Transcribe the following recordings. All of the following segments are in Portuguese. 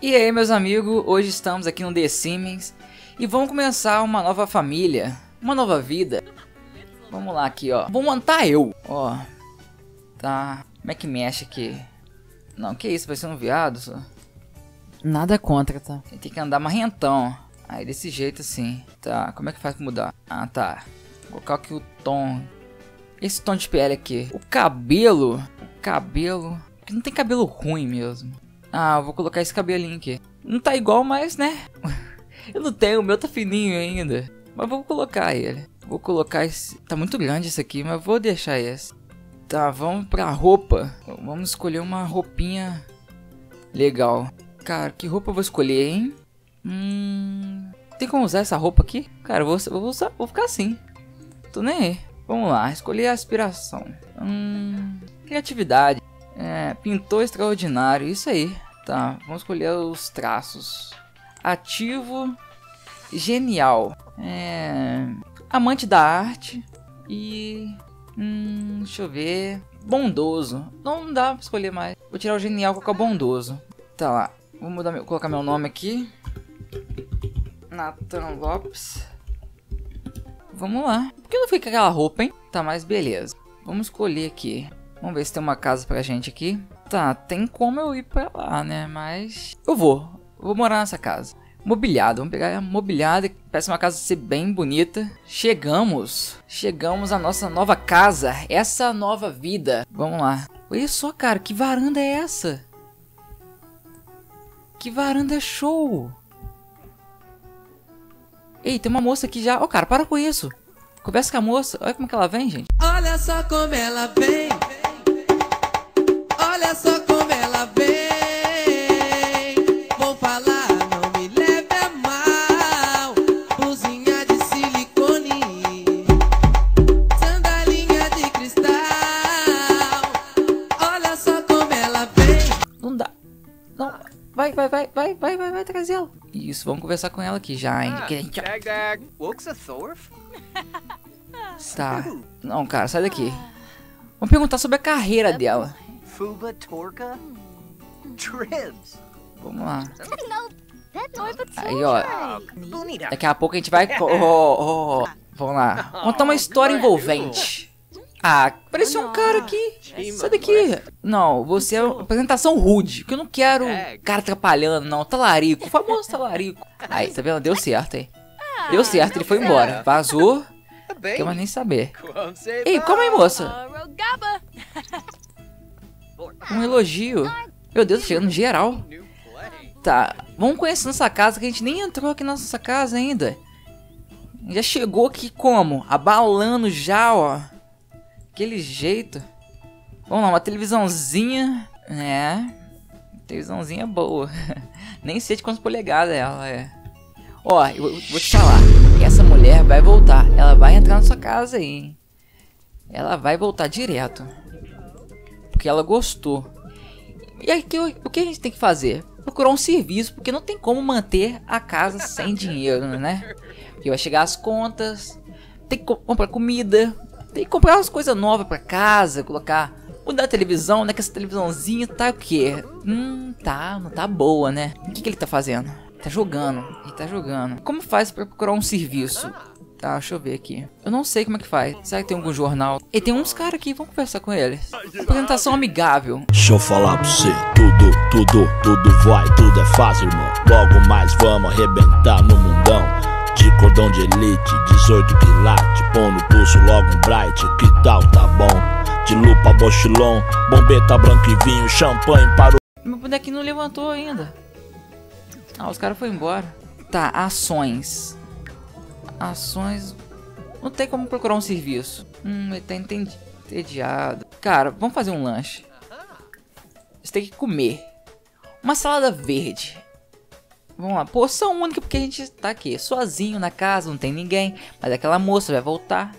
E aí, meus amigos, hoje estamos aqui no The Sims e vamos começar uma nova família, uma nova vida. Vamos lá aqui, ó. Vou montar eu, ó. Tá. Como é que mexe aqui? Não, que isso, vai ser um viado só. Nada contra, tá? Tem que andar marrentão. Aí desse jeito assim. Tá, como é que faz pra mudar? Ah, tá. Vou colocar aqui o tom. Esse tom de pele aqui. O cabelo. O cabelo. Não tem cabelo ruim mesmo. Ah, vou colocar esse cabelinho aqui. Não tá igual, mas né. Eu não tenho, o meu tá fininho ainda. Mas vou colocar ele. Vou colocar esse. Tá muito grande esse aqui, mas vou deixar esse. Tá, vamos pra roupa. Vamos escolher uma roupinha legal. Cara, que roupa eu vou escolher, hein? Hum. Tem como usar essa roupa aqui? Cara, eu vou, vou, usar, vou ficar assim. Tô nem aí. Vamos lá, escolher a aspiração. Hum. Criatividade. É, pintor extraordinário, isso aí. Tá, vamos escolher os traços. Ativo. Genial. É. Amante da arte. E. Hum, deixa eu ver. Bondoso. Não dá pra escolher mais. Vou tirar o genial com o bondoso. Tá lá. Vou mudar meu, colocar meu nome aqui. Nathan Lopes. Vamos lá. Por que não fui com aquela roupa, hein? Tá, mas beleza. Vamos escolher aqui. Vamos ver se tem uma casa pra gente aqui. Tá, tem como eu ir pra lá, né? Mas eu vou. Vou morar nessa casa. Mobiliado, vamos pegar mobiliado. Parece uma casa ser bem bonita. Chegamos. Chegamos à nossa nova casa. Essa nova vida. Vamos lá. Olha só, cara, que varanda é essa? Que varanda show! Ei, tem uma moça aqui já. Ô, oh, cara, para com isso. Conversa com a moça. Olha como que ela vem, gente. Olha só como ela vem. Olha só como ela vem. Vou falar, não me leve a mal. Blusinha de silicone. Sandalinha de cristal. Olha só como ela vem. Não dá. Não. Vai, vai, vai, vai, vai, vai, vai trazer ela. Isso, vamos conversar com ela aqui já, hein? Ah, Que a gente- dag dag. Wokes a Thorf? Tá. Não, cara, sai daqui. Vamos perguntar sobre a carreira dela. Fuba Torka? Tribs. Vamos lá. Aí, ó. Daqui a pouco a gente vai. Oh, oh, Vamos lá. Contar uma história envolvente. Ah, apareceu um cara aqui. Sai daqui. Não, você é uma apresentação rude. Porque eu não quero cara atrapalhando, não. Talarico. O famoso talarico. Aí, tá vendo? Deu certo, hein? Deu certo, ele foi embora. Vazou. A Quer mais nem saber. Ei, calma aí, moça. Um elogio. Meu Deus, chegando geral. Tá, vamos conhecer nossa casa, que a gente nem entrou aqui na nossa casa ainda. Já chegou aqui como? Abalando já, ó. Aquele jeito. Vamos lá, uma televisãozinha. É. Televisãozinha boa. Nem sei de quantas polegadas ela é. Ó, eu vou te falar. Essa mulher vai voltar. Ela vai entrar na sua casa aí. Ela vai voltar direto. Porque ela gostou. E aí, que- o que a gente tem que fazer? Procurar um serviço, porque não tem como manter a casa sem dinheiro, né? Porque vai chegar as contas, tem que co- comprar comida, tem que comprar umas coisas novas pra casa, colocar. Mudar a televisão, né? Que essa televisãozinha tá o quê? Hum, tá, não tá boa, né? O que, que ele tá fazendo? Tá jogando, ele tá jogando. Como faz pra procurar um serviço? Tá, deixa eu ver aqui. Eu não sei como é que faz. Será que tem algum jornal? E tem uns caras aqui, vamos conversar com eles. Apresentação amigável. Deixa eu falar pra você, tudo, tudo, tudo vai, tudo é fácil, irmão. Logo mais vamos arrebentar no mundão. De cordão de elite, 18 quilate, pão no pulso, logo um bright, que tal, tá bom? De lupa, bochilon, bombeta branco e vinho, champanhe para o Meu bonequinho não levantou ainda. Ah, os caras foram embora. Tá, ações. Ações. Não tem como procurar um serviço. Hum, ele tá entediado. Cara, vamos fazer um lanche. Você tem que comer. Uma salada verde. Vamos lá, porção única porque a gente tá aqui sozinho na casa, não tem ninguém. Mas aquela moça vai voltar.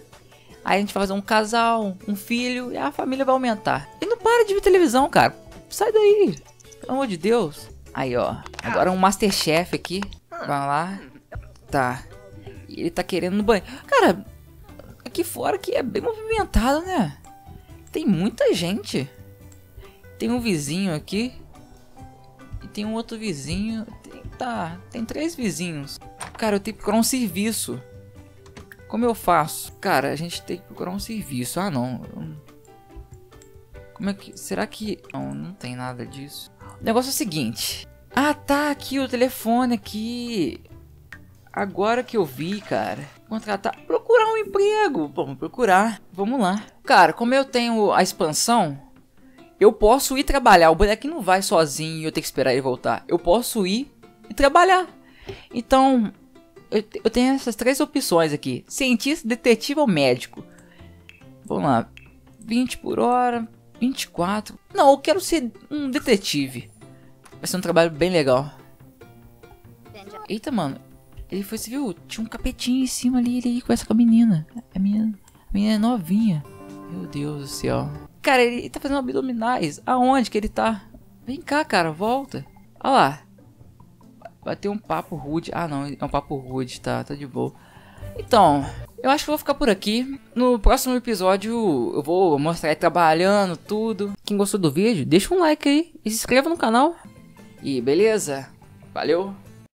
Aí a gente vai fazer um casal, um filho e a família vai aumentar. E não para de ver televisão, cara. Sai daí. Pelo amor de Deus. Aí, ó. Agora um Masterchef aqui. Vai lá. Tá. Ele tá querendo no banho. Cara, aqui fora que é bem movimentado, né? Tem muita gente. Tem um vizinho aqui. E tem um outro vizinho. Tem, tá, tem três vizinhos. Cara, eu tenho que procurar um serviço. Como eu faço? Cara, a gente tem que procurar um serviço. Ah, não. Como é que. Será que. Não, não tem nada disso. O negócio é o seguinte. Ah, tá aqui o telefone aqui. Agora que eu vi, cara. Contratar. Procurar um emprego. Vamos procurar. Vamos lá. Cara, como eu tenho a expansão, eu posso ir trabalhar. O boneco não vai sozinho e eu tenho que esperar ele voltar. Eu posso ir e trabalhar. Então, eu, eu tenho essas três opções aqui: cientista, detetive ou médico. Vamos lá. 20 por hora, 24. Não, eu quero ser um detetive. Vai ser um trabalho bem legal. Eita, mano. Ele foi, você viu? Tinha um capetinho em cima ali, ele conversa com a menina. A menina, a menina é novinha. Meu Deus do céu. Cara, ele, tá fazendo abdominais. Aonde que ele tá? Vem cá, cara, volta. Olha lá. Ter um papo rude. Ah, não, é um papo rude, tá, tá de boa. Então, eu acho que vou ficar por aqui. No próximo episódio eu vou mostrar trabalhando, tudo. Quem gostou do vídeo, deixa um like aí e se inscreva no canal. E beleza? Valeu!